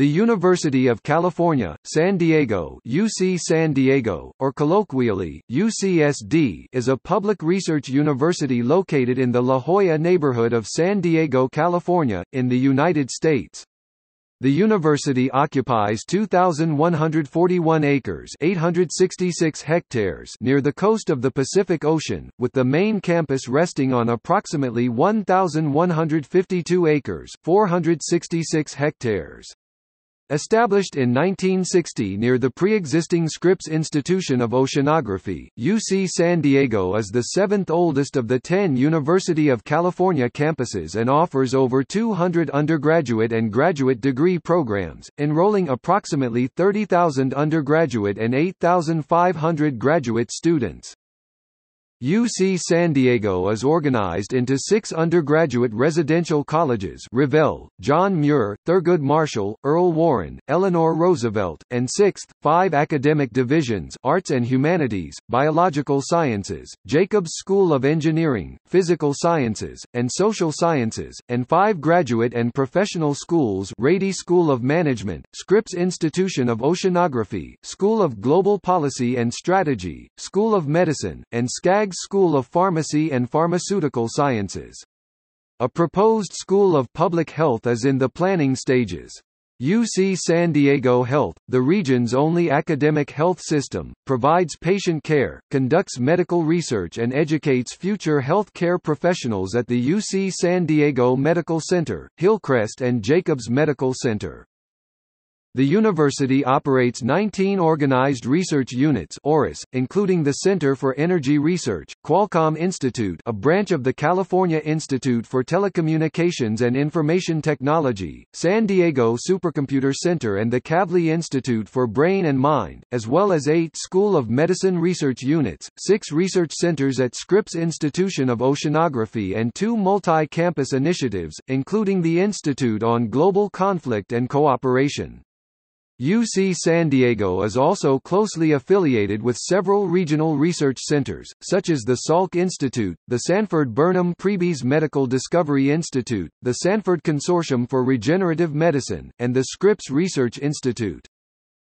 The University of California, San Diego UC San Diego, or colloquially, UCSD is a public research university located in the La Jolla neighborhood of San Diego, California, in the United States. The university occupies 2,141 acres 866 hectares near the coast of the Pacific Ocean, with the main campus resting on approximately 1,152 acres 466 hectares. Established in 1960 near the pre-existing Scripps Institution of Oceanography, UC San Diego is the seventh oldest of the ten University of California campuses and offers over 200 undergraduate and graduate degree programs, enrolling approximately 30,000 undergraduate and 8,500 graduate students. UC San Diego is organized into six undergraduate residential colleges Revelle, John Muir, Thurgood Marshall, Earl Warren, Eleanor Roosevelt, and sixth, five academic divisions Arts and Humanities, Biological Sciences, Jacobs School of Engineering, Physical Sciences, and Social Sciences, and five graduate and professional schools Rady School of Management, Scripps Institution of Oceanography, School of Global Policy and Strategy, School of Medicine, and School of Pharmacy and Pharmaceutical Sciences. A proposed School of Public Health is in the planning stages. UC San Diego Health, the region's only academic health system, provides patient care, conducts medical research and educates future health care professionals at the UC San Diego Medical Center, Hillcrest and Jacobs Medical Center. The university operates 19 organized research units ORIS, including the Center for Energy Research, Qualcomm Institute a branch of the California Institute for Telecommunications and Information Technology, San Diego Supercomputer Center and the Kavli Institute for Brain and Mind, as well as eight School of Medicine research units, six research centers at Scripps Institution of Oceanography and two multi-campus initiatives, including the Institute on Global Conflict and Cooperation. UC San Diego is also closely affiliated with several regional research centers, such as the Salk Institute, the Sanford Burnham Prebys Medical Discovery Institute, the Sanford Consortium for Regenerative Medicine, and the Scripps Research Institute.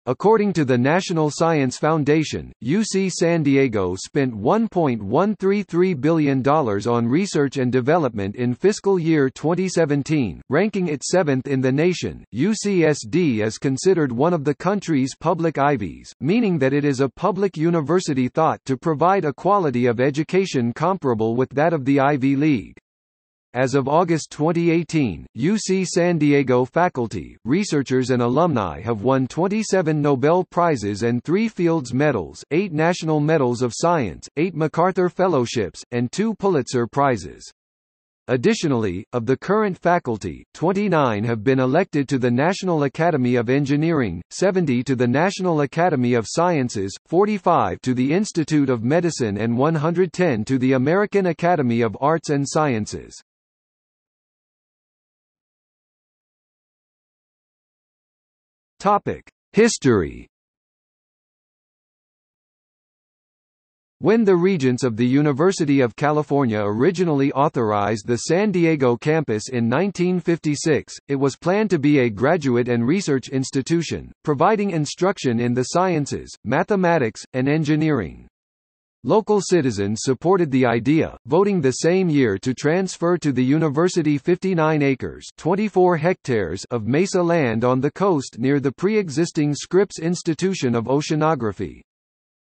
According to the National Science Foundation, UC San Diego spent $1.133 billion on research and development in fiscal year 2017, ranking it seventh in the nation. UCSD is considered one of the country's public Ivies, meaning that it is a public university thought to provide a quality of education comparable with that of the Ivy League. As of August 2018, UC San Diego faculty, researchers and alumni have won 27 Nobel Prizes and three Fields Medals, eight National Medals of Science, eight MacArthur Fellowships, and two Pulitzer Prizes. Additionally, of the current faculty, 29 have been elected to the National Academy of Engineering, 70 to the National Academy of Sciences, 45 to the Institute of Medicine and 110 to the American Academy of Arts and Sciences. Topic: History. When the Regents of the University of California originally authorized the San Diego campus in 1956, it was planned to be a graduate and research institution, providing instruction in the sciences, mathematics, and engineering. Local citizens supported the idea, voting the same year to transfer to the university 59 acres 24 hectares of mesa land on the coast near the pre-existing Scripps Institution of Oceanography.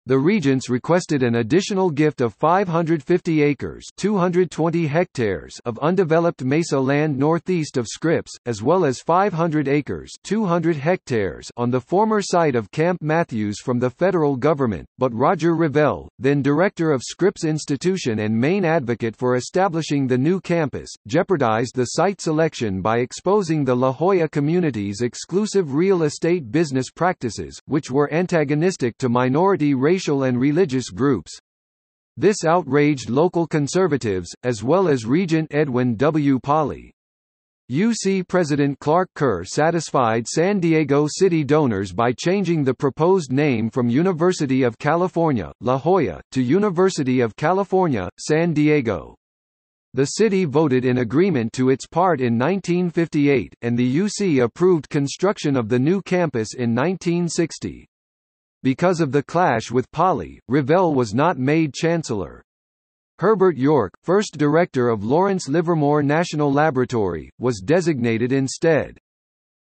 The regents requested an additional gift of 550 acres 220 hectares of undeveloped mesa land northeast of Scripps, as well as 500 acres 200 hectares on the former site of Camp Matthews from the federal government, but Roger Revelle, then director of Scripps Institution and main advocate for establishing the new campus, jeopardized the site selection by exposing the La Jolla community's exclusive real estate business practices, which were antagonistic to minority racial and religious groups. This outraged local conservatives, as well as Regent Edwin W. Pauley. UC President Clark Kerr satisfied San Diego city donors by changing the proposed name from University of California, La Jolla, to University of California, San Diego. The city voted in agreement to its part in 1958, and the UC approved construction of the new campus in 1960. Because of the clash with Pauley, Revelle was not made chancellor. Herbert York, first director of Lawrence Livermore National Laboratory, was designated instead.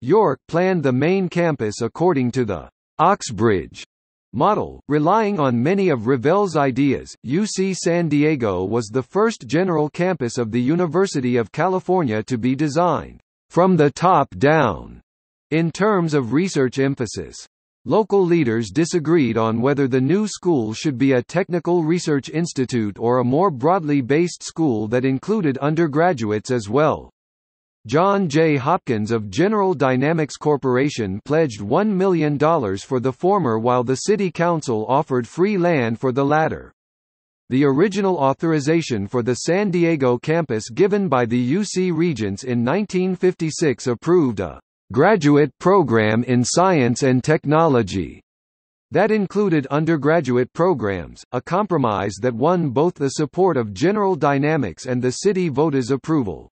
York planned the main campus according to the Oxbridge model, relying on many of Revelle's ideas. UC San Diego was the first general campus of the University of California to be designed from the top down in terms of research emphasis. Local leaders disagreed on whether the new school should be a technical research institute or a more broadly based school that included undergraduates as well. John J. Hopkins of General Dynamics Corporation pledged $1 million for the former while the City Council offered free land for the latter. The original authorization for the San Diego campus given by the UC Regents in 1956 approved a graduate program in science and technology that included undergraduate programs, a compromise that won both the support of General Dynamics and the city voters' approval.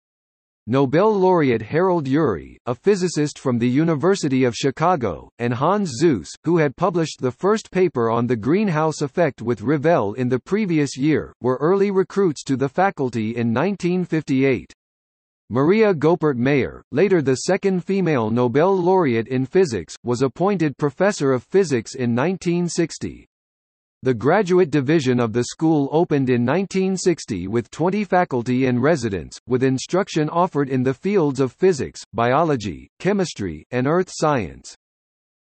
Nobel laureate Harold Urey, a physicist from the University of Chicago, and Hans Suess, who had published the first paper on the greenhouse effect with Revelle in the previous year, were early recruits to the faculty in 1958. Maria Goeppert Mayer, later the second female Nobel laureate in physics, was appointed professor of physics in 1960. The graduate division of the school opened in 1960 with 20 faculty and residents, with instruction offered in the fields of physics, biology, chemistry, and earth science.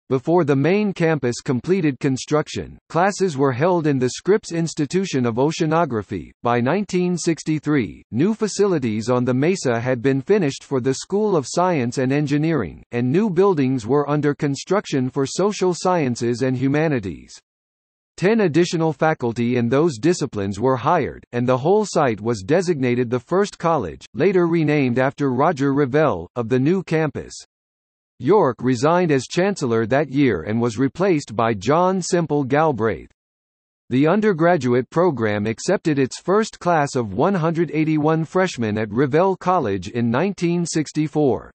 Before the main campus completed construction, classes were held in the Scripps Institution of Oceanography. By 1963, new facilities on the Mesa had been finished for the School of Science and Engineering, and new buildings were under construction for social sciences and humanities. Ten additional faculty in those disciplines were hired, and the whole site was designated the first college, later renamed after Roger Revelle, of the new campus. York resigned as chancellor that year and was replaced by John Semple Galbraith. The undergraduate program accepted its first class of 181 freshmen at Revelle College in 1964.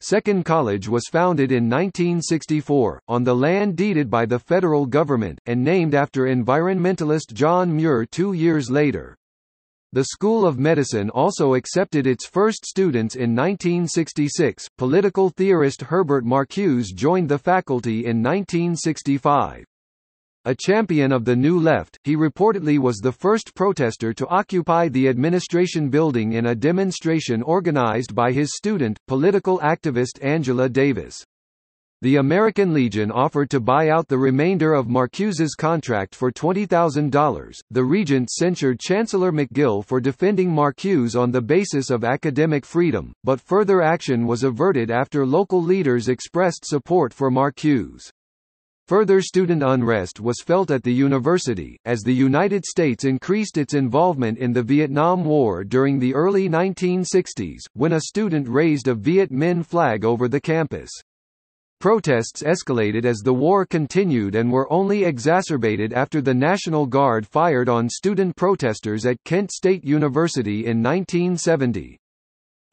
Second College was founded in 1964, on the land deeded by the federal government, and named after environmentalist John Muir two years later. The School of Medicine also accepted its first students in 1966. Political theorist Herbert Marcuse joined the faculty in 1965. A champion of the New Left, he reportedly was the first protester to occupy the administration building in a demonstration organized by his student, political activist Angela Davis. The American Legion offered to buy out the remainder of Marcuse's contract for $20,000. The Regent censured Chancellor McGill for defending Marcuse on the basis of academic freedom, but further action was averted after local leaders expressed support for Marcuse. Further student unrest was felt at the university, as the United States increased its involvement in the Vietnam War during the early 1960s, when a student raised a Viet Minh flag over the campus. Protests escalated as the war continued and were only exacerbated after the National Guard fired on student protesters at Kent State University in 1970.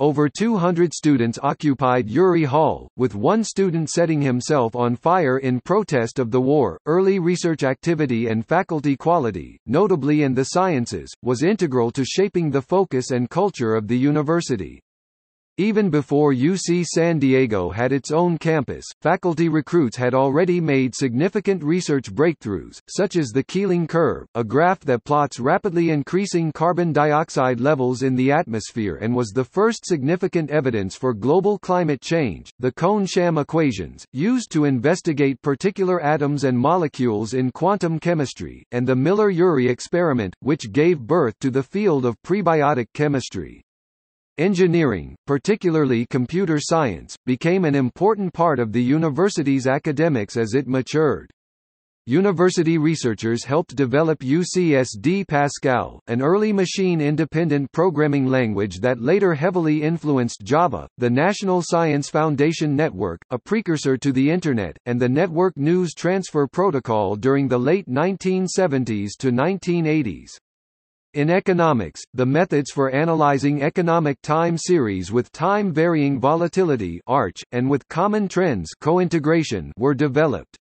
Over 200 students occupied Urey Hall, with one student setting himself on fire in protest of the war. Early research activity and faculty quality, notably in the sciences, was integral to shaping the focus and culture of the university. Even before UC San Diego had its own campus, faculty recruits had already made significant research breakthroughs, such as the Keeling curve, a graph that plots rapidly increasing carbon dioxide levels in the atmosphere and was the first significant evidence for global climate change, the Kohn-Sham equations, used to investigate particular atoms and molecules in quantum chemistry, and the Miller-Urey experiment, which gave birth to the field of prebiotic chemistry. Engineering, particularly computer science, became an important part of the university's academics as it matured. University researchers helped develop UCSD Pascal, an early machine-independent programming language that later heavily influenced Java, the National Science Foundation Network, a precursor to the Internet, and the Network News Transfer Protocol during the late 1970s to 1980s. In economics, the methods for analyzing economic time series with time-varying volatility (ARCH) and with common trends (cointegration) were developed.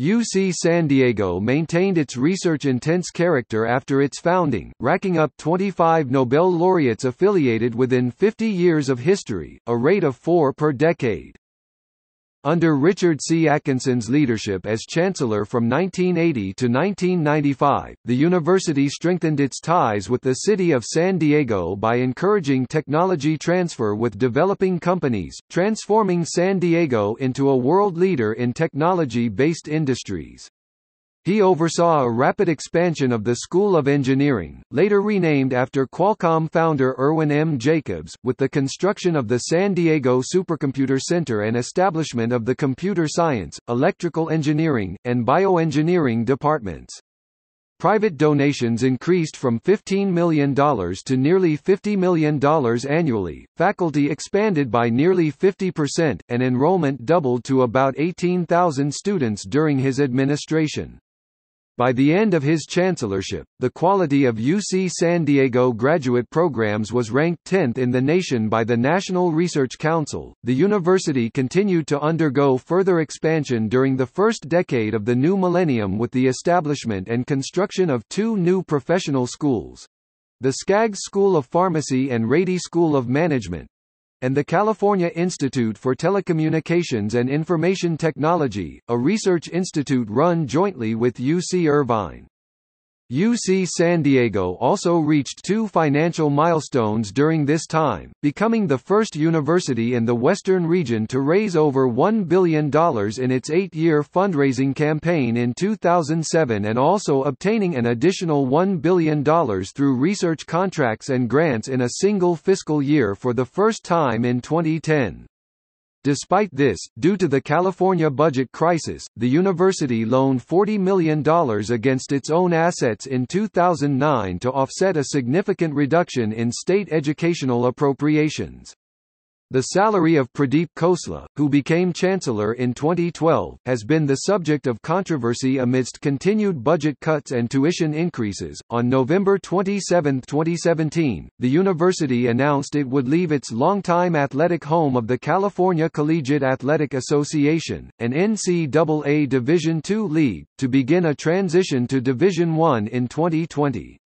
UC San Diego maintained its research-intense character after its founding, racking up 25 Nobel laureates affiliated within 50 years of history, a rate of four per decade. Under Richard C. Atkinson's leadership as chancellor from 1980 to 1995, the university strengthened its ties with the city of San Diego by encouraging technology transfer with developing companies, transforming San Diego into a world leader in technology-based industries. He oversaw a rapid expansion of the School of Engineering, later renamed after Qualcomm founder Irwin M. Jacobs, with the construction of the San Diego Supercomputer Center and establishment of the Computer Science, Electrical Engineering, and Bioengineering departments. Private donations increased from $15 million to nearly $50 million annually, faculty expanded by nearly 50%, and enrollment doubled to about 18,000 students during his administration. By the end of his chancellorship, the quality of UC San Diego graduate programs was ranked 10th in the nation by the National Research Council. The university continued to undergo further expansion during the first decade of the new millennium with the establishment and construction of two new professional schools the Skaggs School of Pharmacy and Rady School of Management, and the California Institute for Telecommunications and Information Technology, a research institute run jointly with UC Irvine. UC San Diego also reached two financial milestones during this time, becoming the first university in the western region to raise over $1 billion in its eight-year fundraising campaign in 2007 and also obtaining an additional $1 billion through research contracts and grants in a single fiscal year for the first time in 2010. Despite this, due to the California budget crisis, the university loaned $40 million against its own assets in 2009 to offset a significant reduction in state educational appropriations. The salary of Pradeep Khosla, who became chancellor in 2012, has been the subject of controversy amidst continued budget cuts and tuition increases. On November 27, 2017, the university announced it would leave its longtime athletic home of the California Collegiate Athletic Association, an NCAA Division II league, to begin a transition to Division I in 2020.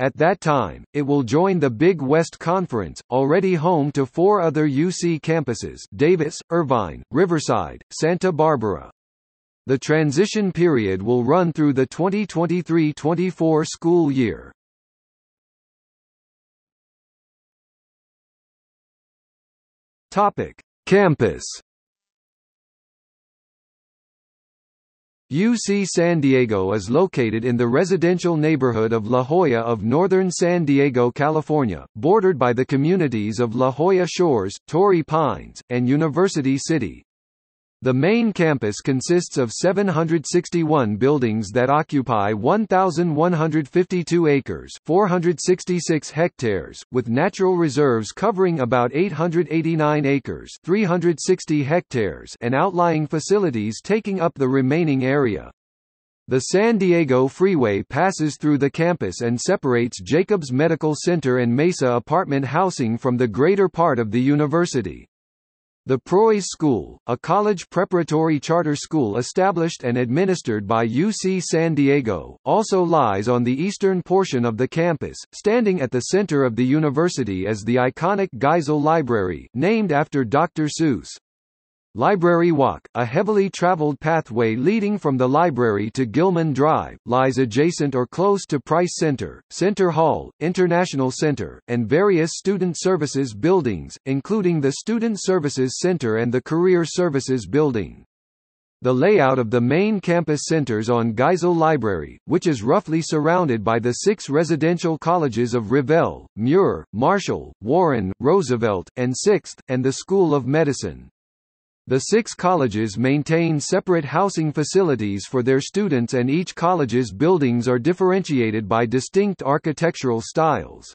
At that time, it will join the Big West Conference, already home to four other UC campuses Davis, Irvine, Riverside, Santa Barbara. The transition period will run through the 2023-24 school year. Topic: Campus UC San Diego is located in the residential neighborhood of La Jolla of northern San Diego, California, bordered by the communities of La Jolla Shores, Torrey Pines, and University City. The main campus consists of 761 buildings that occupy 1,152 acres 466 hectares, with natural reserves covering about 889 acres 360 hectares and outlying facilities taking up the remaining area. The San Diego Freeway passes through the campus and separates Jacobs Medical Center and Mesa apartment housing from the greater part of the university. The Preuss School, a college preparatory charter school established and administered by UC San Diego, also lies on the eastern portion of the campus, standing at the center of the university as the iconic Geisel Library, named after Dr. Seuss. Library Walk, a heavily traveled pathway leading from the library to Gilman Drive, lies adjacent or close to Price Center, Center Hall, International Center, and various student services buildings, including the Student Services Center and the Career Services Building. The layout of the main campus centers on Geisel Library, which is roughly surrounded by the six residential colleges of Revelle, Muir, Marshall, Warren, Roosevelt, and Sixth, and the School of Medicine. The six colleges maintain separate housing facilities for their students and each college's buildings are differentiated by distinct architectural styles.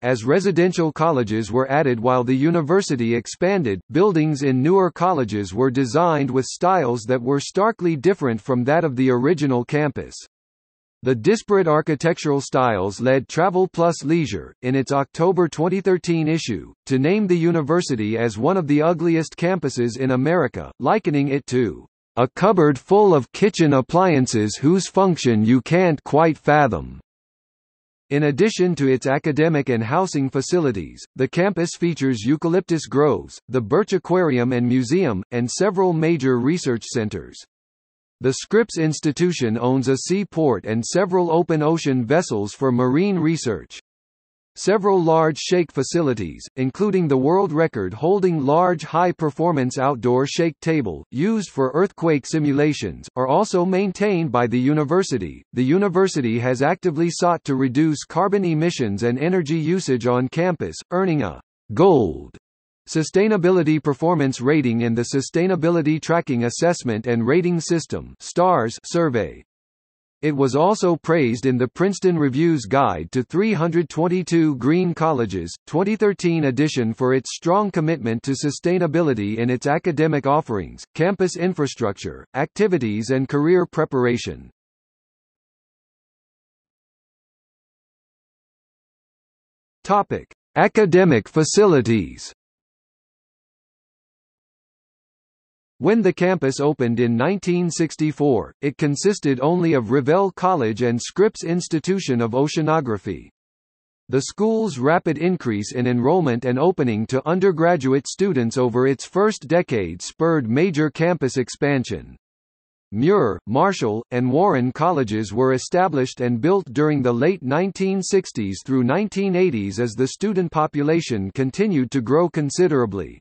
As residential colleges were added while the university expanded, buildings in newer colleges were designed with styles that were starkly different from that of the original campus. The disparate architectural styles led Travel Plus Leisure, in its October 2013 issue, to name the university as one of the ugliest campuses in America, likening it to a cupboard full of kitchen appliances whose function you can't quite fathom. In addition to its academic and housing facilities, the campus features eucalyptus groves, the Birch Aquarium and Museum, and several major research centers. The Scripps Institution owns a seaport and several open ocean vessels for marine research. Several large shake facilities, including the world record holding large high-performance outdoor shake table, used for earthquake simulations, are also maintained by the university. The university has actively sought to reduce carbon emissions and energy usage on campus, earning a gold Sustainability Performance Rating in the Sustainability Tracking Assessment and Rating System STARS survey. It was also praised in the Princeton Review's Guide to 322 Green Colleges, 2013 edition for its strong commitment to sustainability in its academic offerings, campus infrastructure, activities and career preparation. Topic: Academic facilities. When the campus opened in 1964, it consisted only of Revelle College and Scripps Institution of Oceanography. The school's rapid increase in enrollment and opening to undergraduate students over its first decade spurred major campus expansion. Muir, Marshall, and Warren colleges were established and built during the late 1960s through 1980s as the student population continued to grow considerably.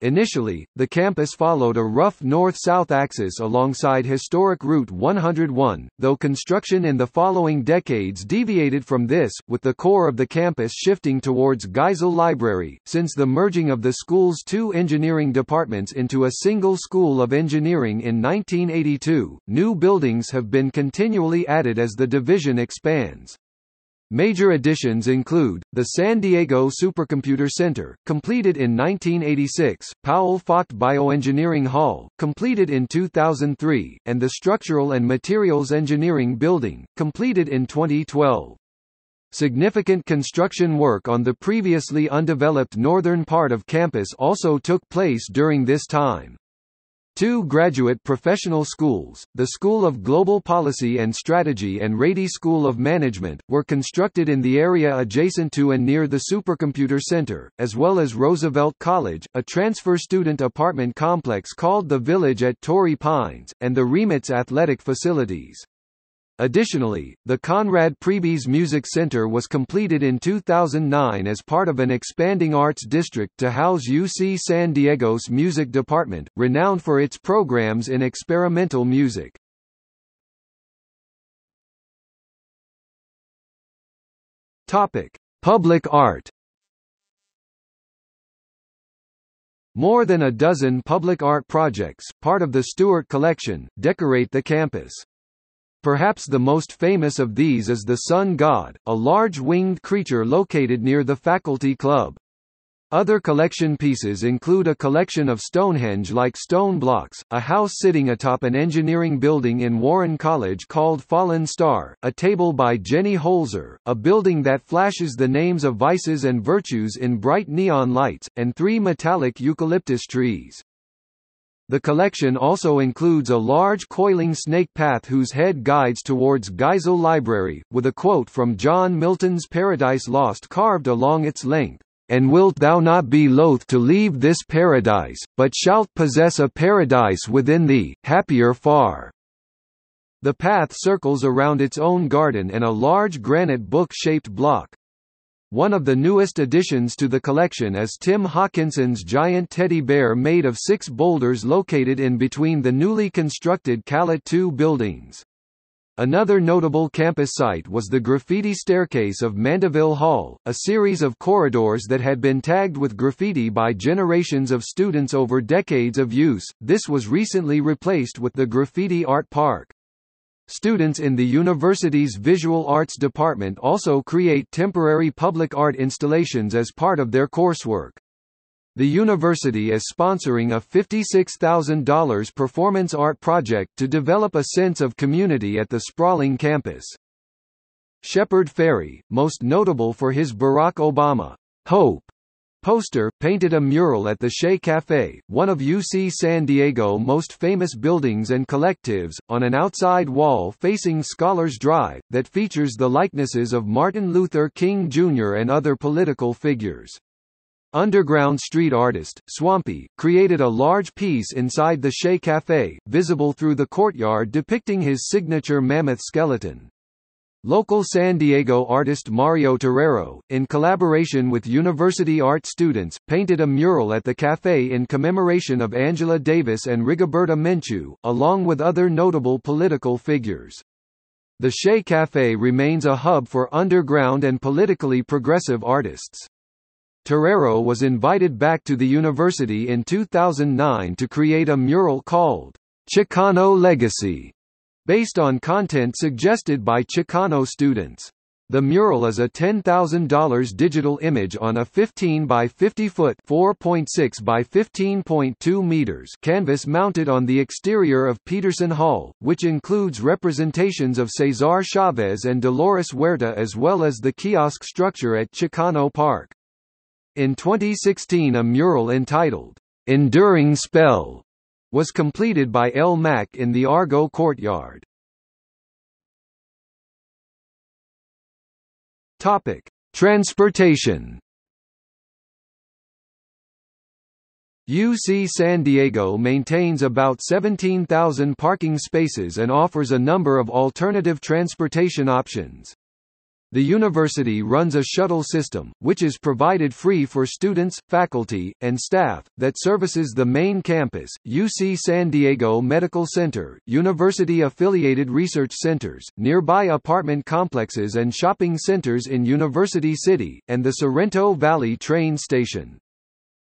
Initially, the campus followed a rough north-south axis alongside historic Route 101, though construction in the following decades deviated from this, with the core of the campus shifting towards Geisel Library. Since the merging of the school's two engineering departments into a single School of Engineering in 1982, new buildings have been continually added as the division expands. Major additions include, the San Diego Supercomputer Center, completed in 1986, Powell Focht Bioengineering Hall, completed in 2003, and the Structural and Materials Engineering Building, completed in 2012. Significant construction work on the previously undeveloped northern part of campus also took place during this time. Two graduate professional schools, the School of Global Policy and Strategy and Rady School of Management, were constructed in the area adjacent to and near the Supercomputer Center, as well as Roosevelt College, a transfer student apartment complex called the Village at Torrey Pines, and the Remitz athletic facilities. Additionally, the Conrad Prebys Music Center was completed in 2009 as part of an expanding arts district to house UC San Diego's music department, renowned for its programs in experimental music. Topic: Public art. More than a dozen public art projects, part of the Stewart Collection, decorate the campus. Perhaps the most famous of these is the Sun God, a large winged creature located near the Faculty Club. Other collection pieces include a collection of Stonehenge-like stone blocks, a house sitting atop an engineering building in Warren College called Fallen Star, a table by Jenny Holzer, a building that flashes the names of vices and virtues in bright neon lights, and three metallic eucalyptus trees. The collection also includes a large coiling snake path whose head guides towards Geisel Library, with a quote from John Milton's Paradise Lost carved along its length. And wilt thou not be loath to leave this paradise, but shalt possess a paradise within thee, happier far. The path circles around its own garden and a large granite book-shaped block. One of the newest additions to the collection is Tim Hawkinson's giant teddy bear made of six boulders located in between the newly constructed Calit 2 buildings. Another notable campus site was the graffiti staircase of Mandeville Hall, a series of corridors that had been tagged with graffiti by generations of students over decades of use. This was recently replaced with the Graffiti Art Park. Students in the university's Visual Arts department also create temporary public art installations as part of their coursework. The university is sponsoring a $56,000 performance art project to develop a sense of community at the sprawling campus. Shepard Fairey, most notable for his Barack Obama Hope poster, painted a mural at the Che Cafe, one of UC San Diego most famous buildings and collectives, on an outside wall facing Scholars Drive, that features the likenesses of Martin Luther King Jr. and other political figures. Underground street artist, Swampy, created a large piece inside the Che Cafe, visible through the courtyard depicting his signature mammoth skeleton. Local San Diego artist Mario Torero, in collaboration with university art students, painted a mural at the cafe in commemoration of Angela Davis and Rigoberta Menchú, along with other notable political figures. The Che Cafe remains a hub for underground and politically progressive artists. Torero was invited back to the university in 2009 to create a mural called Chicano Legacy, based on content suggested by Chicano students. The mural is a $10,000 digital image on a 15 by 50 foot (4.6 by 15.2 meters) canvas mounted on the exterior of Peterson Hall, which includes representations of Cesar Chavez and Dolores Huerta as well as the kiosk structure at Chicano Park. In 2016 a mural entitled, "'Enduring Spell' was completed by El Mac in the Argo courtyard. Topic: Transportation. UC San Diego maintains about 17,000 parking spaces and offers a number of alternative transportation options. The university runs a shuttle system, which is provided free for students, faculty, and staff, that services the main campus, UC San Diego Medical Center, university-affiliated research centers, nearby apartment complexes and shopping centers in University City, and the Sorrento Valley train station.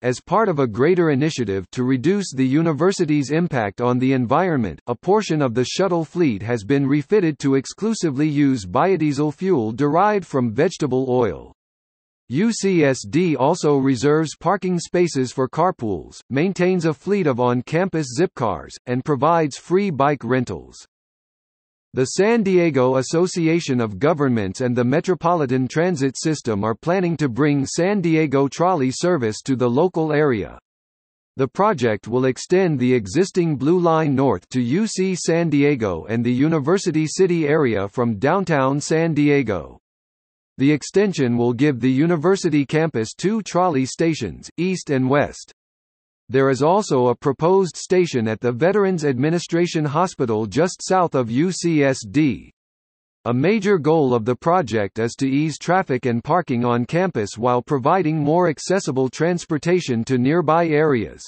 As part of a greater initiative to reduce the university's impact on the environment, a portion of the shuttle fleet has been refitted to exclusively use biodiesel fuel derived from vegetable oil. UCSD also reserves parking spaces for carpools, maintains a fleet of on-campus zipcars, and provides free bike rentals. The San Diego Association of Governments and the Metropolitan Transit System are planning to bring San Diego trolley service to the local area. The project will extend the existing Blue Line north to UC San Diego and the University City area from downtown San Diego. The extension will give the university campus two trolley stations, east and west. There is also a proposed station at the Veterans Administration Hospital just south of UCSD. A major goal of the project is to ease traffic and parking on campus while providing more accessible transportation to nearby areas.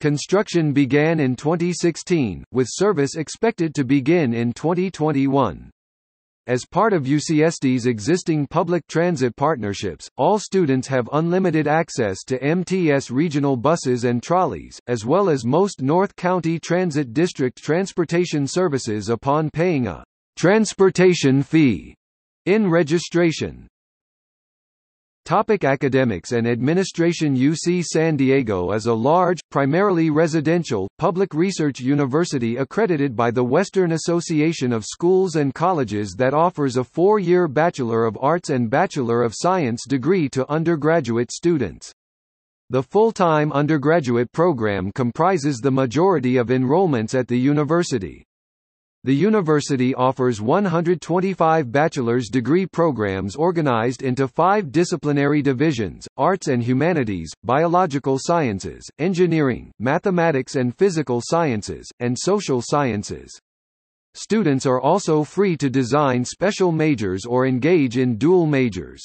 Construction began in 2016, with service expected to begin in 2021. As part of UCSD's existing public transit partnerships, all students have unlimited access to MTS regional buses and trolleys, as well as most North County Transit District transportation services upon paying a transportation fee in registration. Topic academics and administration UC San Diego is a large, primarily residential, public research university accredited by the Western Association of Schools and Colleges that offers a four-year Bachelor of Arts and Bachelor of Science degree to undergraduate students. The full-time undergraduate program comprises the majority of enrollments at the university. The university offers 125 bachelor's degree programs organized into five disciplinary divisions, arts and humanities, biological sciences, engineering, mathematics and physical sciences, and social sciences. Students are also free to design special majors or engage in dual majors.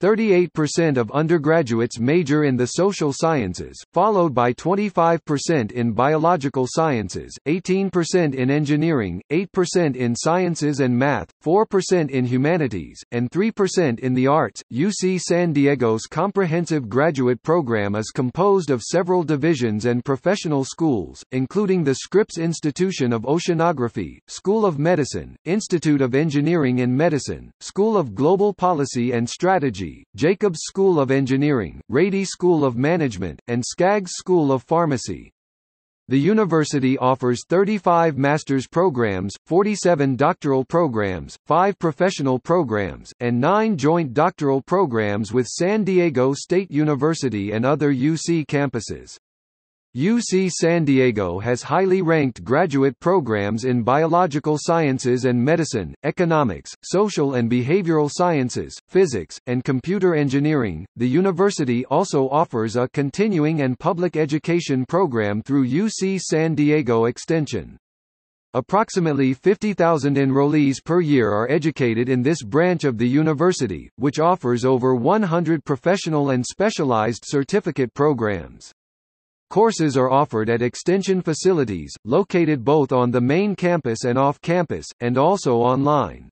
38% of undergraduates major in the social sciences, followed by 25% in biological sciences, 18% in engineering, 8% in sciences and math, 4% in humanities, and 3% in the arts. UC San Diego's comprehensive graduate program is composed of several divisions and professional schools, including the Scripps Institution of Oceanography, School of Medicine, Institute of Engineering in Medicine, School of Global Policy and Strategy, Jacobs School of Engineering, Rady School of Management, and Skaggs School of Pharmacy. The university offers 35 master's programs, 47 doctoral programs, 5 professional programs, and 9 joint doctoral programs with San Diego State University and other UC campuses. UC San Diego has highly ranked graduate programs in biological sciences and medicine, economics, social and behavioral sciences, physics, and computer engineering. The university also offers a continuing and public education program through UC San Diego Extension. Approximately 50,000 enrollees per year are educated in this branch of the university, which offers over 100 professional and specialized certificate programs. Courses are offered at extension facilities, located both on the main campus and off-campus, and also online.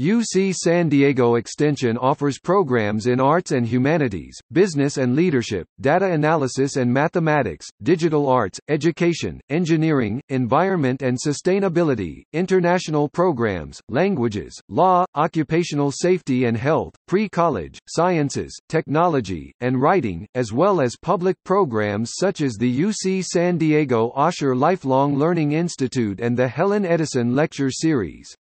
UC San Diego Extension offers programs in arts and humanities, business and leadership, data analysis and mathematics, digital arts, education, engineering, environment and sustainability, international programs, languages, law, occupational safety and health, pre-college, sciences, technology, and writing, as well as public programs such as the UC San Diego Osher Lifelong Learning Institute and the Helen Edison Lecture Series.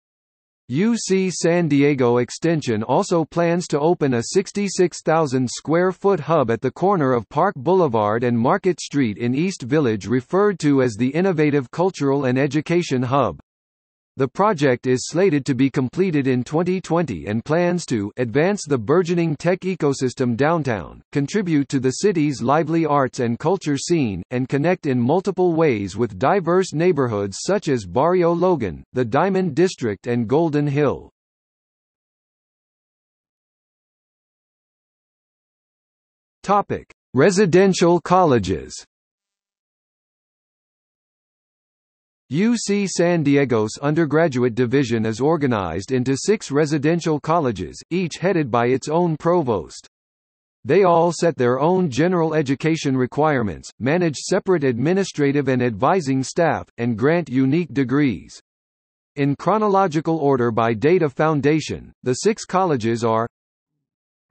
UC San Diego Extension also plans to open a 66,000 square foot hub at the corner of Park Boulevard and Market Street in East Village referred to as the Innovative Cultural and Education Hub. The project is slated to be completed in 2020 and plans to advance the burgeoning tech ecosystem downtown, contribute to the city's lively arts and culture scene, and connect in multiple ways with diverse neighborhoods such as Barrio Logan, the Diamond District and Golden Hill. Topic: Residential colleges. UC San Diego's undergraduate division is organized into six residential colleges, each headed by its own provost. They all set their own general education requirements, manage separate administrative and advising staff, and grant unique degrees. In chronological order by date of foundation, the six colleges are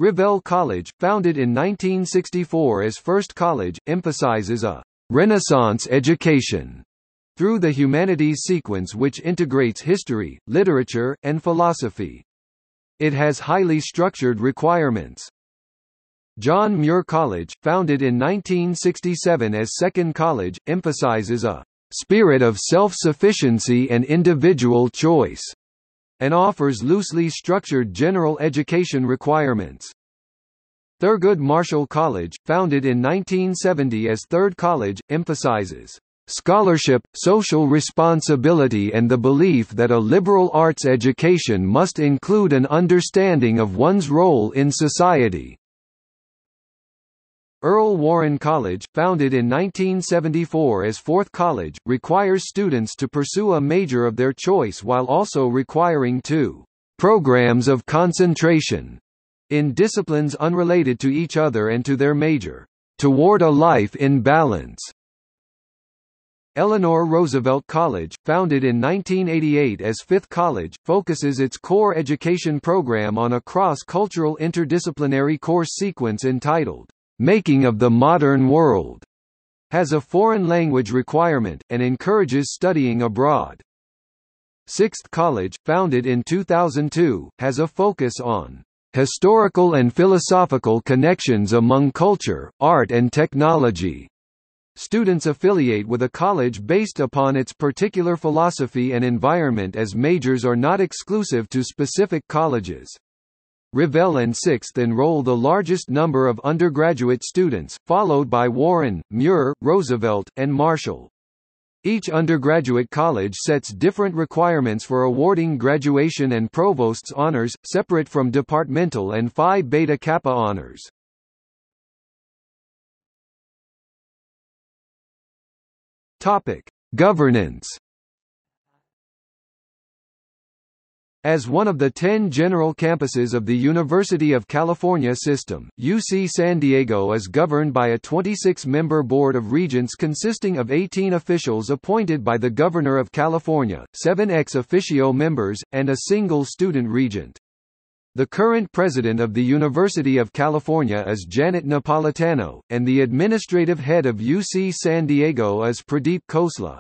Revelle College, founded in 1964 as First College, emphasizes a Renaissance education through the humanities sequence which integrates history, literature, and philosophy. It has highly structured requirements. John Muir College, founded in 1967 as Second College, emphasizes a spirit of self-sufficiency and individual choice, and offers loosely structured general education requirements. Thurgood Marshall College, founded in 1970 as Third College, emphasizes scholarship, social responsibility and the belief that a liberal arts education must include an understanding of one's role in society. Earl Warren College, founded in 1974 as Fourth College, requires students to pursue a major of their choice while also requiring two programs of concentration in disciplines unrelated to each other and to their major, toward a life in balance. Eleanor Roosevelt College, founded in 1988 as Fifth College, focuses its core education program on a cross-cultural interdisciplinary course sequence entitled, Making of the Modern World, has a foreign language requirement, and encourages studying abroad. Sixth College, founded in 2002, has a focus on historical and philosophical connections among culture, art and technology. Students affiliate with a college based upon its particular philosophy and environment as majors are not exclusive to specific colleges. Revelle and Sixth enroll the largest number of undergraduate students, followed by Warren, Muir, Roosevelt, and Marshall. Each undergraduate college sets different requirements for awarding graduation and provost's honors, separate from departmental and Phi Beta Kappa honors. Topic: Governance. As one of the 10 general campuses of the University of California system, UC San Diego is governed by a 26-member Board of Regents consisting of 18 officials appointed by the Governor of California, seven ex officio members, and a single student regent. The current president of the University of California is Janet Napolitano, and the administrative head of UC San Diego is Pradeep Khosla.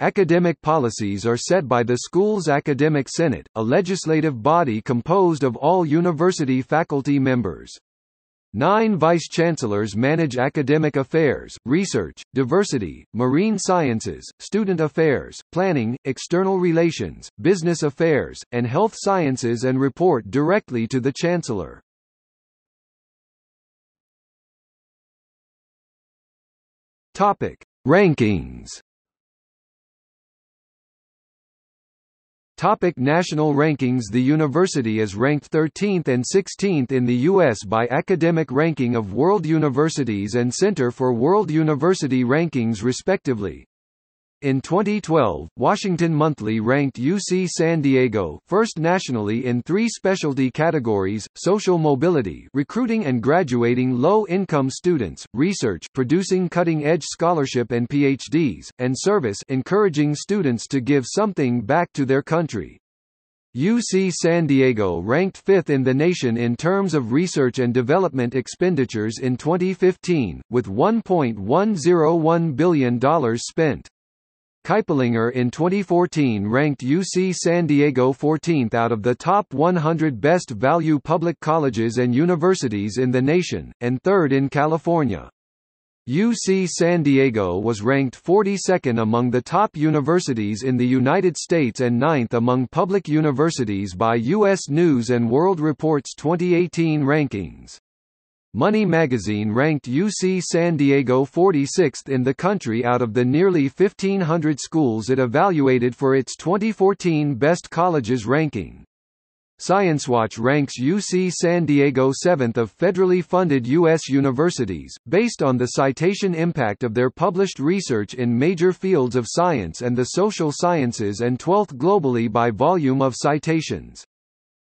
Academic policies are set by the school's Academic Senate, a legislative body composed of all university faculty members. Nine vice-chancellors manage academic affairs, research, diversity, marine sciences, student affairs, planning, external relations, business affairs, and health sciences and report directly to the chancellor. Topic: Rankings Topic national rankings The university is ranked 13th and 16th in the U.S. by Academic Ranking of World Universities and Center for World University Rankings respectively. In 2012, Washington Monthly ranked UC San Diego first nationally in three specialty categories, social mobility recruiting and graduating low-income students, research producing cutting-edge scholarship and PhDs, and service encouraging students to give something back to their country. UC San Diego ranked fifth in the nation in terms of research and development expenditures in 2015, with $1.101 billion spent. Kiplinger in 2014 ranked UC San Diego 14th out of the top 100 best value public colleges and universities in the nation, and third in California. UC San Diego was ranked 42nd among the top universities in the United States and ninth among public universities by U.S. News & World Report's 2018 rankings. Money magazine ranked UC San Diego 46th in the country out of the nearly 1,500 schools it evaluated for its 2014 Best Colleges ranking. ScienceWatch ranks UC San Diego 7th of federally funded U.S. universities, based on the citation impact of their published research in major fields of science and the social sciences and 12th globally by volume of citations.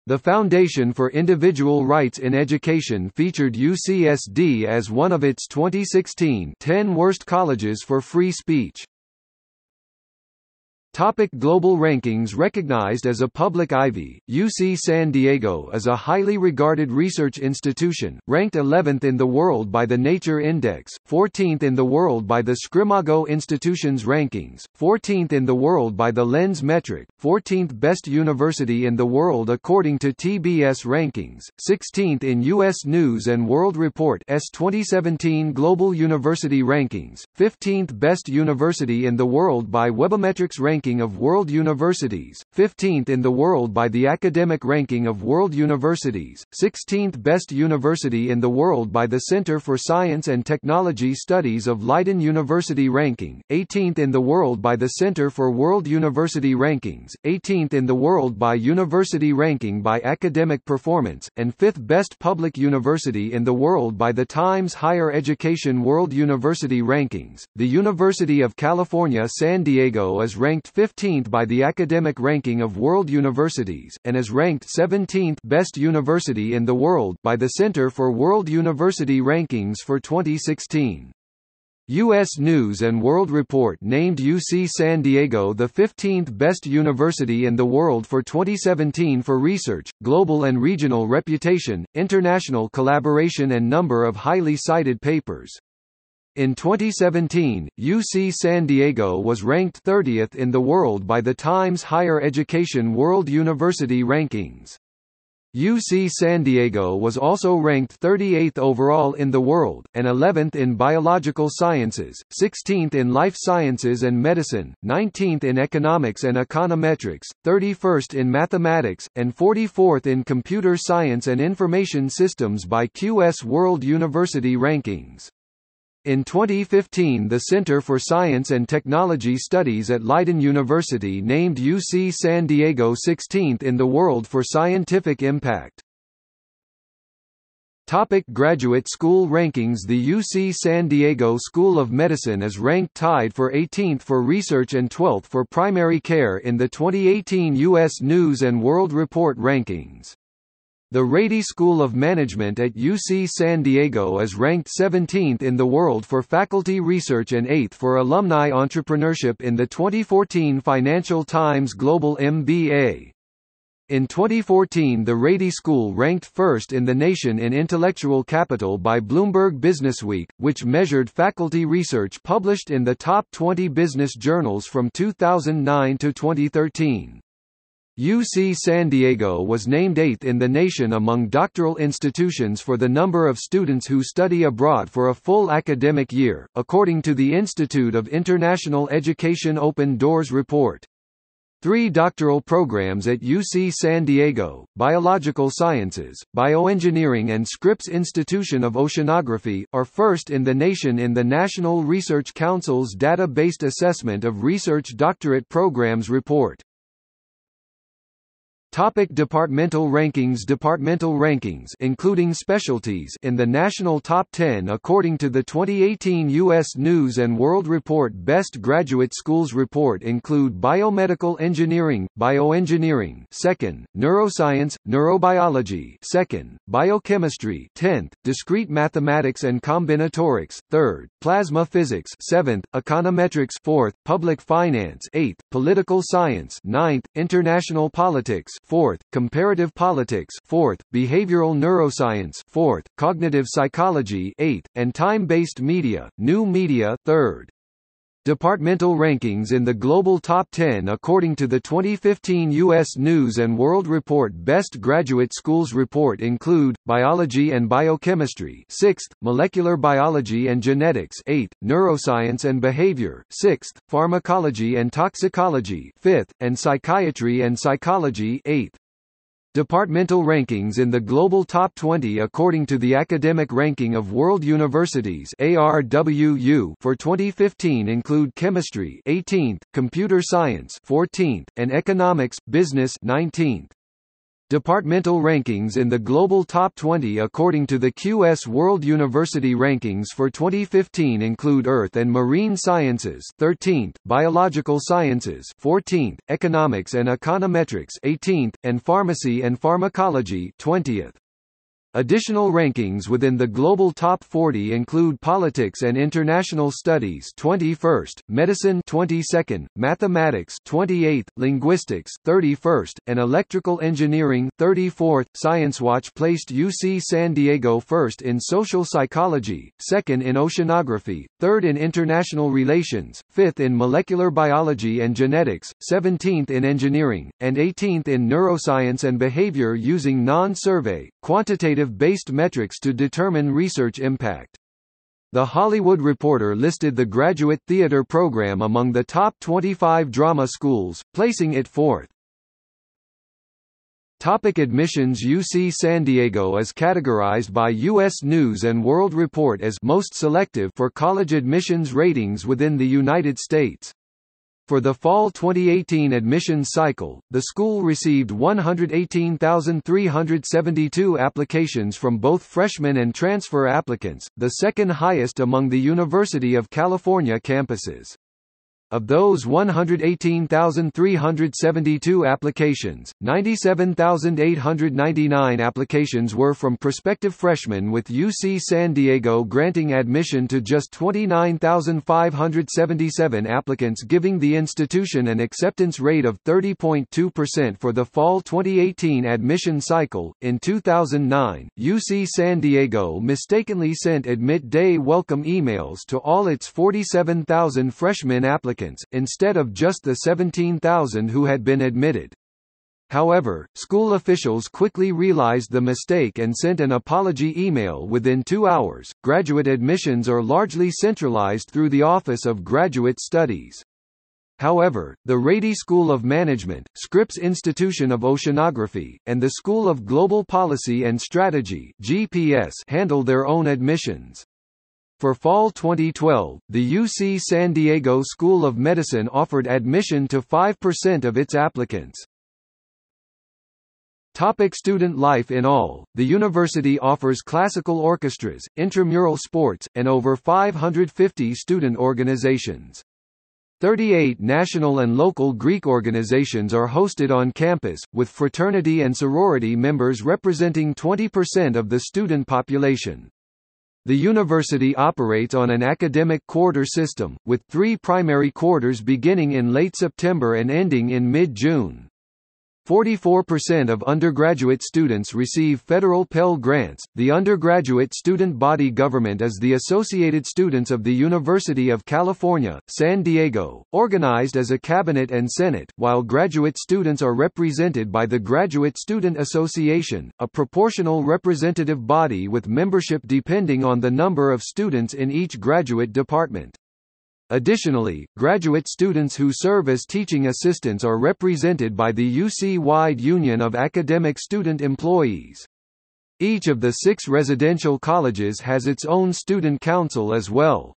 The Foundation for Individual Rights in Education featured UCSD as one of its 2016 10 Worst Colleges for Free Speech. Topic global rankings Recognized as a public Ivy, UC San Diego is a highly regarded research institution, ranked 11th in the world by the Nature Index, 14th in the world by the SCImago Institutions Rankings, 14th in the world by the Lens Metric, 14th best university in the world according to TBS Rankings, 16th in U.S. News & World Report S 2017 Global University Rankings, 15th best university in the world by Webometrics Rankings ranking of world universities, 15th in the world by the Academic Ranking of World Universities, 16th best university in the world by the Center for Science and Technology Studies of Leiden University Ranking, 18th in the world by the Center for World University Rankings, 18th in the world by University Ranking by Academic Performance, and 5th best public university in the world by the Times Higher Education World University Rankings. The University of California San Diego is ranked 15th by the Academic Ranking of World Universities, and is ranked 17th best university in the world by the Center for World University Rankings for 2016. U.S. News & World Report named UC San Diego the 15th best university in the world for 2017 for research, global and regional reputation, international collaboration and number of highly cited papers. In 2017, UC San Diego was ranked 30th in the world by the Times Higher Education World University Rankings. UC San Diego was also ranked 38th overall in the world, and 11th in biological sciences, 16th in life sciences and medicine, 19th in economics and econometrics, 31st in mathematics, and 44th in computer science and information systems by QS World University Rankings. In 2015 the Center for Science and Technology Studies at Leiden University named UC San Diego 16th in the world for scientific impact. Topic graduate school rankings The UC San Diego School of Medicine is ranked tied for 18th for research and 12th for primary care in the 2018 U.S. News & World Report rankings. The Rady School of Management at UC San Diego is ranked 17th in the world for faculty research and 8th for alumni entrepreneurship in the 2014 Financial Times Global MBA. In 2014 the Rady School ranked first in the nation in intellectual capital by Bloomberg Businessweek, which measured faculty research published in the top 20 business journals from 2009 to 2013. UC San Diego was named eighth in the nation among doctoral institutions for the number of students who study abroad for a full academic year, according to the Institute of International Education Open Doors report. Three doctoral programs at UC San Diego, Biological Sciences, Bioengineering and Scripps Institution of Oceanography, are first in the nation in the National Research Council's Data-Based Assessment of Research Doctorate Programs report. Topic departmental rankings Departmental rankings including specialties in the national top 10 according to the 2018 U.S. News & World Report Best Graduate Schools Report include Biomedical Engineering, Bioengineering 2nd, Neuroscience, Neurobiology 2nd, Biochemistry 10th, Discrete Mathematics and Combinatorics 3rd, Plasma Physics 7th, Econometrics 4th, Public Finance 8th, Political Science 9th, International Politics 4th, Comparative Politics. 4th, Behavioral Neuroscience. 4th, Cognitive Psychology. 8th, and Time-Based Media, New Media. 3rd. Departmental rankings in the global top 10 according to the 2015 U.S. News & World Report Best Graduate Schools Report include, Biology and Biochemistry 6th, Molecular Biology and Genetics 8th, Neuroscience and Behavior 6th, Pharmacology and Toxicology 5th, and Psychiatry and Psychology 8th. Departmental rankings in the Global Top 20 according to the Academic Ranking of World Universities ARWU for 2015 include Chemistry 18th, Computer Science 14th, and Economics, Business 19th. Departmental rankings in the Global Top 20 according to the QS World University Rankings for 2015 include Earth and Marine Sciences 13th, Biological Sciences 14th, Economics and Econometrics 18th, and Pharmacy and Pharmacology 20th. Additional rankings within the global top 40 include Politics and International Studies 21st, Medicine 22nd, Mathematics 28th, Linguistics 31st, and Electrical Engineering 34th. ScienceWatch placed UC San Diego first in Social Psychology, second in Oceanography, third in International Relations, fifth in Molecular Biology and Genetics, 17th in Engineering, and 18th in Neuroscience and Behavior using non-survey, quantitative qualitative-based metrics to determine research impact. The Hollywood Reporter listed the graduate theater program among the top 25 drama schools, placing it fourth. Topic admissions UC San Diego is categorized by U.S. News & World Report as most selective for college admissions ratings within the United States. For the fall 2018 admissions cycle, the school received 118,372 applications from both freshmen and transfer applicants, the second highest among the University of California campuses. Of those 118,372 applications, 97,899 applications were from prospective freshmen with UC San Diego granting admission to just 29,577 applicants giving the institution an acceptance rate of 30.2% for the fall 2018 admission cycle. In 2009, UC San Diego mistakenly sent admit day welcome emails to all its 47,000 freshmen applicants applicants, instead of just the 17,000 who had been admitted. However, school officials quickly realized the mistake and sent an apology email within two hours. Graduate admissions are largely centralized through the Office of Graduate Studies. However, the Rady School of Management, Scripps Institution of Oceanography, and the School of Global Policy and Strategy (GPS) handle their own admissions. For fall 2012, the UC San Diego School of Medicine offered admission to 5% of its applicants. Topic student life In all, the university offers classical orchestras, intramural sports, and over 550 student organizations. 38 national and local Greek organizations are hosted on campus, with fraternity and sorority members representing 20% of the student population. The university operates on an academic quarter system, with three primary quarters beginning in late September and ending in mid-June. 44% of undergraduate students receive federal Pell Grants. The undergraduate student body government is the Associated Students of the University of California, San Diego, organized as a cabinet and senate, while graduate students are represented by the Graduate Student Association, a proportional representative body with membership depending on the number of students in each graduate department. Additionally, graduate students who serve as teaching assistants are represented by the UC-wide Union of Academic Student Employees. Each of the six residential colleges has its own student council as well.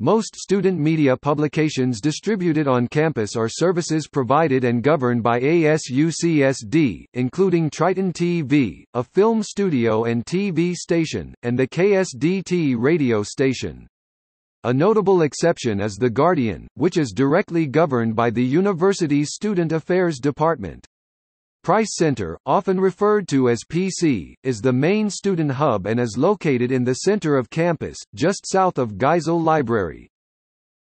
Most student media publications distributed on campus are services provided and governed by ASUCSD, including Triton TV, a film studio and TV station, and the KSDT radio station. A notable exception is The Guardian, which is directly governed by the university's Student Affairs Department. Price Center, often referred to as PC, is the main student hub and is located in the center of campus, just south of Geisel Library.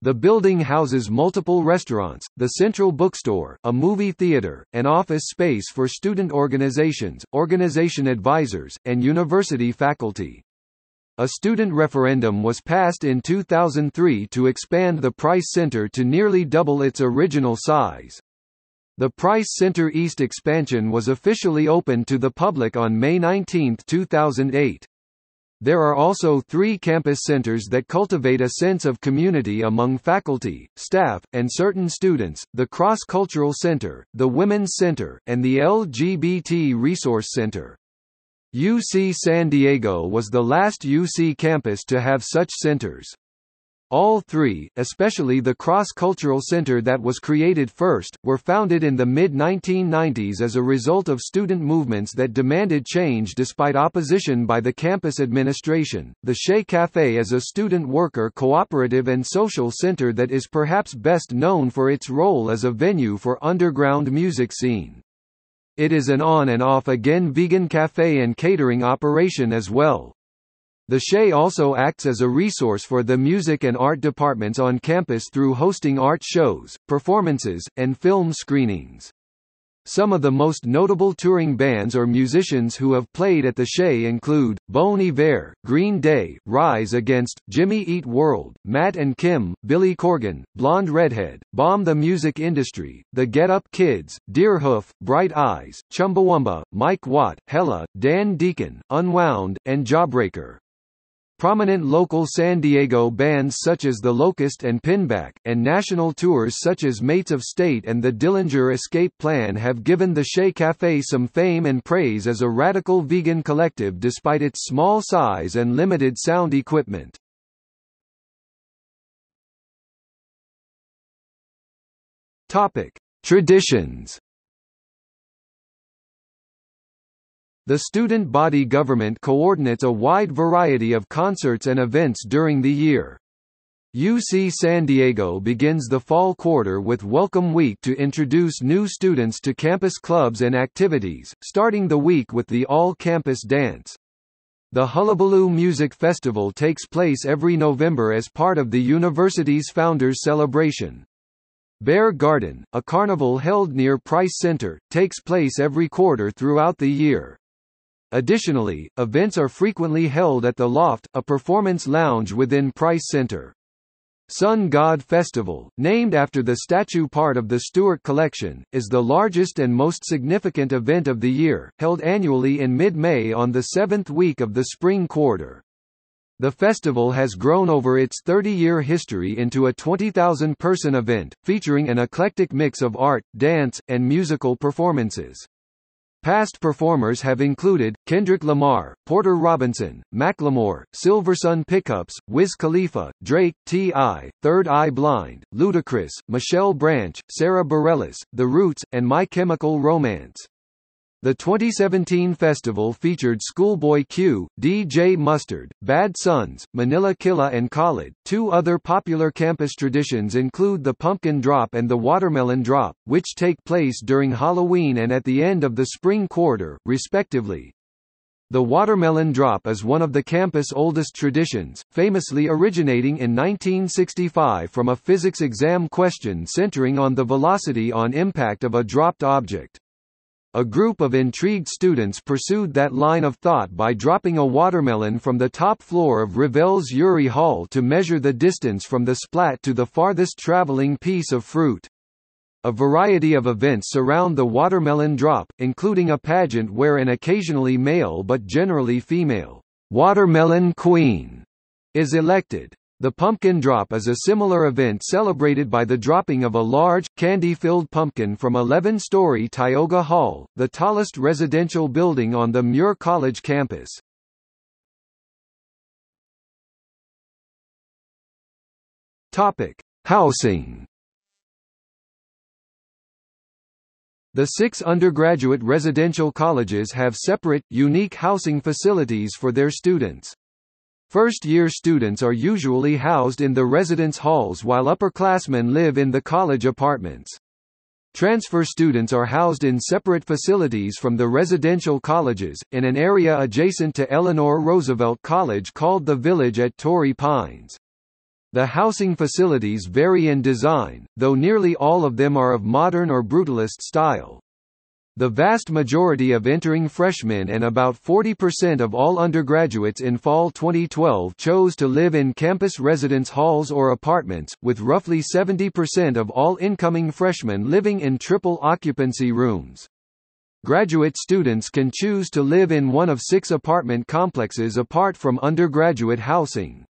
The building houses multiple restaurants, the Central Bookstore, a movie theater, an office space for student organizations, organization advisors, and university faculty. A student referendum was passed in 2003 to expand the Price Center to nearly double its original size. The Price Center East expansion was officially opened to the public on May 19, 2008. There are also three campus centers that cultivate a sense of community among faculty, staff, and certain students, the Cross Cultural Center, the Women's Center, and the LGBT Resource Center. UC San Diego was the last UC campus to have such centers. All three, especially the Cross-Cultural Center that was created first, were founded in the mid-1990s as a result of student movements that demanded change despite opposition by the campus administration. The Che Café is a student worker cooperative and social center that is perhaps best known for its role as a venue for underground music scene. It is an on and off again vegan cafe and catering operation as well. The Che also acts as a resource for the music and art departments on campus through hosting art shows, performances, and film screenings. Some of the most notable touring bands or musicians who have played at the Che include, Bon Iver, Green Day, Rise Against, Jimmy Eat World, Matt and Kim, Billy Corgan, Blonde Redhead, Bomb the Music Industry, The Get Up Kids, Deerhoof, Bright Eyes, Chumbawamba, Mike Watt, Hella, Dan Deacon, Unwound, and Jawbreaker. Prominent local San Diego bands such as The Locust and Pinback, and national tours such as Mates of State and the Dillinger Escape Plan have given the Che Café some fame and praise as a radical vegan collective despite its small size and limited sound equipment. Traditions The student body government coordinates a wide variety of concerts and events during the year. UC San Diego begins the fall quarter with Welcome Week to introduce new students to campus clubs and activities, starting the week with the all-campus dance. The Hullabaloo Music Festival takes place every November as part of the university's Founders Celebration. Bear Garden, a carnival held near Price Center, takes place every quarter throughout the year. Additionally, events are frequently held at the Loft, a performance lounge within Price Center. Sun God Festival, named after the statue part of the Stuart Collection, is the largest and most significant event of the year, held annually in mid-May on the seventh week of the spring quarter. The festival has grown over its 30-year history into a 20,000-person event, featuring an eclectic mix of art, dance, and musical performances. Past performers have included, Kendrick Lamar, Porter Robinson, Macklemore, Silversun Pickups, Wiz Khalifa, Drake, T.I., Third Eye Blind, Ludacris, Michelle Branch, Sara Bareilles, The Roots, and My Chemical Romance. The 2017 festival featured Schoolboy Q, DJ Mustard, Bad Suns, Manila Killa and Khalid. Two other popular campus traditions include the Pumpkin Drop and the Watermelon Drop, which take place during Halloween and at the end of the spring quarter, respectively. The watermelon drop is one of the campus' oldest traditions, famously originating in 1965 from a physics exam question centering on the velocity on impact of a dropped object. A group of intrigued students pursued that line of thought by dropping a watermelon from the top floor of Revelle's Urey Hall to measure the distance from the splat to the farthest traveling piece of fruit. A variety of events surround the watermelon drop, including a pageant where an occasionally male but generally female, watermelon queen, is elected. The pumpkin drop is a similar event celebrated by the dropping of a large, candy-filled pumpkin from 11-story Tioga Hall, the tallest residential building on the Muir College campus. Topic: Housing. The six undergraduate residential colleges have separate, unique housing facilities for their students. First-year students are usually housed in the residence halls while upperclassmen live in the college apartments. Transfer students are housed in separate facilities from the residential colleges, in an area adjacent to Eleanor Roosevelt College called the Village at Torrey Pines. The housing facilities vary in design, though nearly all of them are of modern or brutalist style. The vast majority of entering freshmen and about 40% of all undergraduates in fall 2012 chose to live in campus residence halls or apartments, with roughly 70% of all incoming freshmen living in triple occupancy rooms. Graduate students can choose to live in one of six apartment complexes apart from undergraduate housing.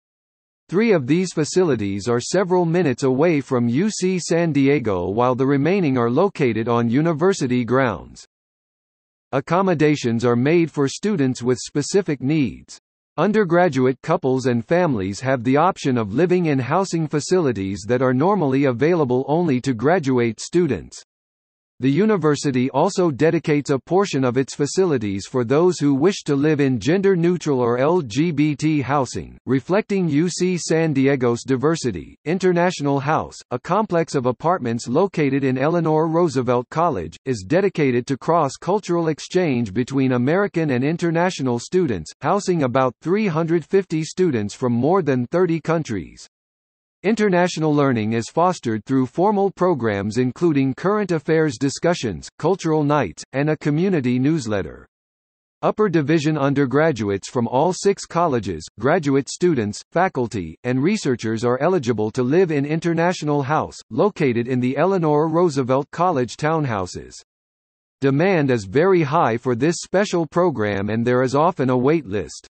Three of these facilities are several minutes away from UC San Diego while the remaining are located on university grounds. Accommodations are made for students with specific needs. Undergraduate couples and families have the option of living in housing facilities that are normally available only to graduate students. The university also dedicates a portion of its facilities for those who wish to live in gender-neutral or LGBT housing, reflecting UC San Diego's diversity. International House, a complex of apartments located in Eleanor Roosevelt College, is dedicated to cross-cultural exchange between American and international students, housing about 350 students from more than 30 countries. International learning is fostered through formal programs including current affairs discussions, cultural nights, and a community newsletter. Upper division undergraduates from all six colleges, graduate students, faculty, and researchers are eligible to live in International House, located in the Eleanor Roosevelt College townhouses. Demand is very high for this special program and there is often a wait list.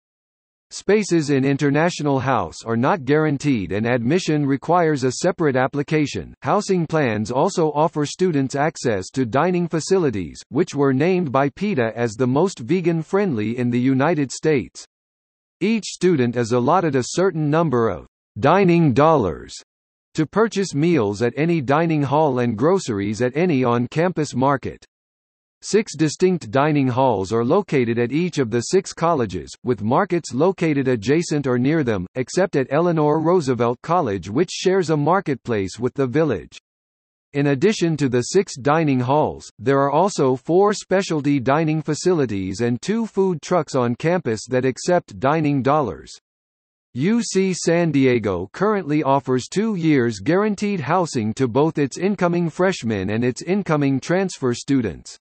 Spaces in International House are not guaranteed and admission requires a separate application. Housing plans also offer students access to dining facilities, which were named by PETA as the most vegan-friendly in the United States. Each student is allotted a certain number of dining dollars to purchase meals at any dining hall and groceries at any on-campus market. Six distinct dining halls are located at each of the six colleges, with markets located adjacent or near them, except at Eleanor Roosevelt College which shares a marketplace with the village. In addition to the six dining halls, there are also four specialty dining facilities and two food trucks on campus that accept dining dollars. UC San Diego currently offers two years guaranteed housing to both its incoming freshmen and its incoming transfer students.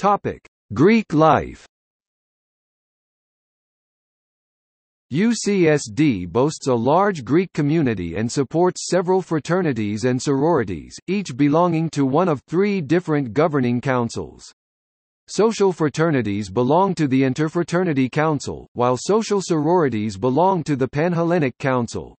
Topic: Greek life. UCSD boasts a large Greek community and supports several fraternities and sororities, each belonging to one of three different governing councils. Social fraternities belong to the Interfraternity Council, while social sororities belong to the Panhellenic Council.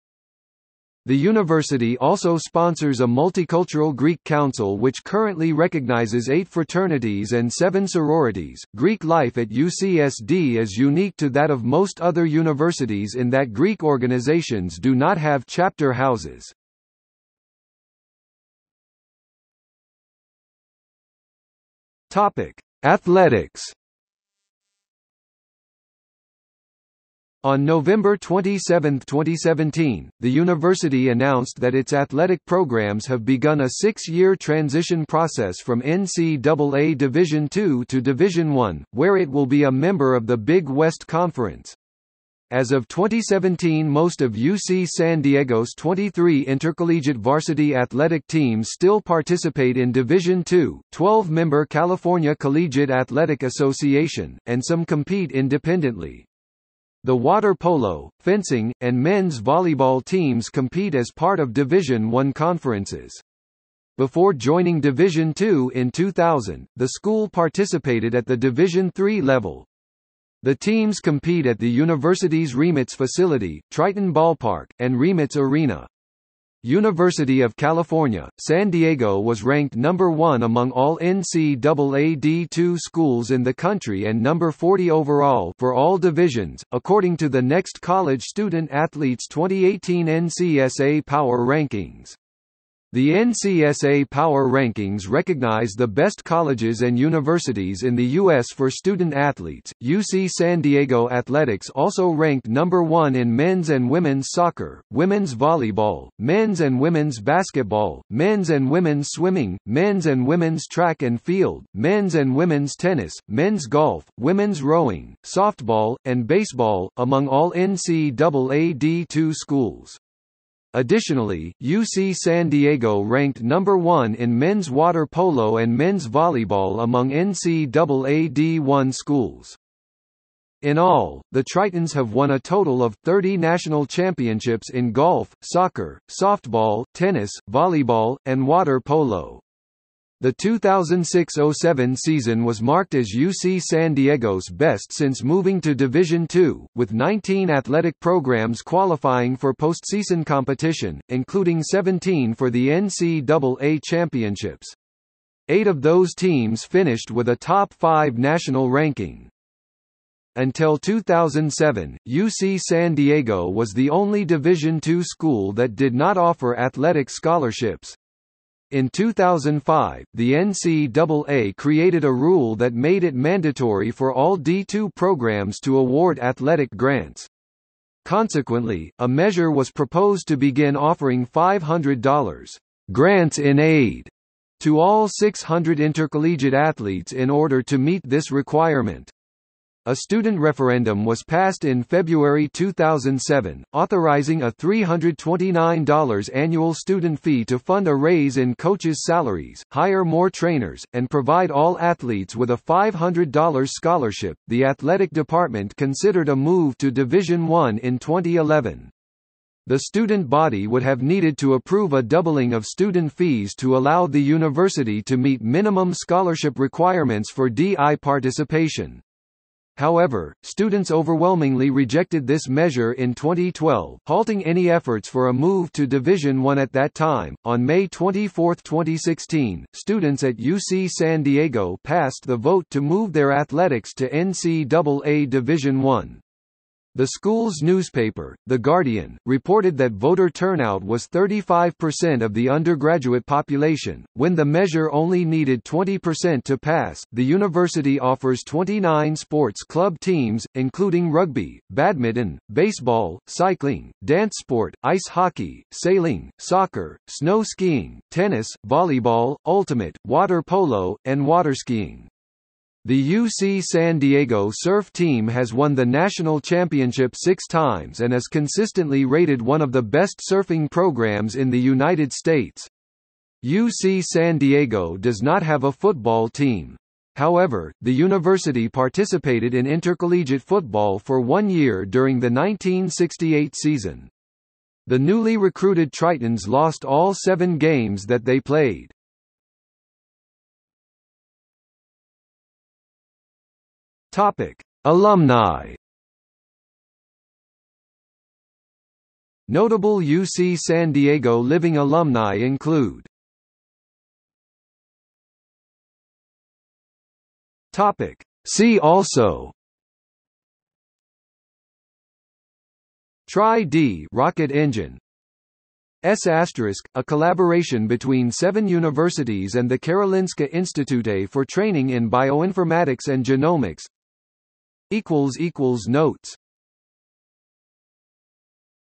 The university also sponsors a multicultural Greek council which currently recognizes eight fraternities and seven sororities. Greek life at UCSD is unique to that of most other universities in that Greek organizations do not have chapter houses. Topic: Athletics On November 27, 2017, the university announced that its athletic programs have begun a six-year transition process from NCAA Division II to Division I, where it will be a member of the Big West Conference. As of 2017 most of UC San Diego's 23 intercollegiate varsity athletic teams still participate in Division II, 12-member California Collegiate Athletic Association, and some compete independently. The water polo, fencing, and men's volleyball teams compete as part of Division I conferences. Before joining Division II in 2000, the school participated at the Division III level. The teams compete at the university's RIMAC facility, Triton Ballpark, and RIMAC Arena. University of California, San Diego was ranked number 1 among all NCAA D2 schools in the country and number 40 overall for all divisions, according to the Next College Student Athletes 2018 NCSA Power Rankings. The NCSA Power Rankings recognize the best colleges and universities in the U.S. for student athletes. UC San Diego Athletics also ranked number one in men's and women's soccer, women's volleyball, men's and women's basketball, men's and women's swimming, men's and women's track and field, men's and women's tennis, men's golf, women's rowing, softball, and baseball, among all NCAA D2 schools. Additionally, UC San Diego ranked number 1 in men's water polo and men's volleyball among NCAA D1 schools. In all, the Tritons have won a total of 30 national championships in golf, soccer, softball, tennis, volleyball, and water polo. The 2006–07 season was marked as UC San Diego's best since moving to Division II, with 19 athletic programs qualifying for postseason competition, including 17 for the NCAA championships. Eight of those teams finished with a top five national ranking. Until 2007, UC San Diego was the only Division II school that did not offer athletic scholarships. In 2005, the NCAA created a rule that made it mandatory for all D2 programs to award athletic grants. Consequently, a measure was proposed to begin offering $500 grants in aid to all 600 intercollegiate athletes in order to meet this requirement. A student referendum was passed in February 2007, authorizing a $329 annual student fee to fund a raise in coaches' salaries, hire more trainers, and provide all athletes with a $500 scholarship. The athletic department considered a move to Division I in 2011. The student body would have needed to approve a doubling of student fees to allow the university to meet minimum scholarship requirements for DI participation. However, students overwhelmingly rejected this measure in 2012, halting any efforts for a move to Division I at that time. On May 24, 2016, students at UC San Diego passed the vote to move their athletics to NCAA Division I. The school's newspaper, The Guardian, reported that voter turnout was 35% of the undergraduate population, when the measure only needed 20% to pass. The university offers 29 sports club teams, including rugby, badminton, baseball, cycling, dance sport, ice hockey, sailing, soccer, snow skiing, tennis, volleyball, ultimate, water polo, and water skiing. The UC San Diego surf team has won the national championship six times and is consistently rated one of the best surfing programs in the United States. UC San Diego does not have a football team. However, the university participated in intercollegiate football for one year during the 1968 season. The newly recruited Tritons lost all seven games that they played. Topic: Alumni. Notable UC San Diego living alumni include Topic See also Tri-D rocket engine S**, asterisk, a collaboration between seven universities and the Karolinska Institute for training in bioinformatics and genomics Notes